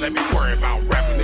let me worry about rapping.